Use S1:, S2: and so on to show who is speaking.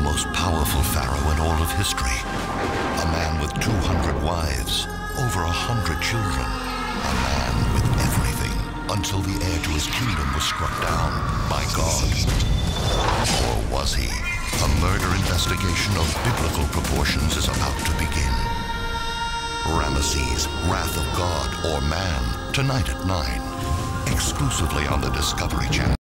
S1: the most powerful pharaoh in all of history. A man with 200 wives, over hundred children. A man with everything until the heir to his kingdom was struck down by God. Or was he? A murder investigation of biblical proportions is about to begin. Ramesses, Wrath of God or Man, tonight at 9. Exclusively on the Discovery Channel.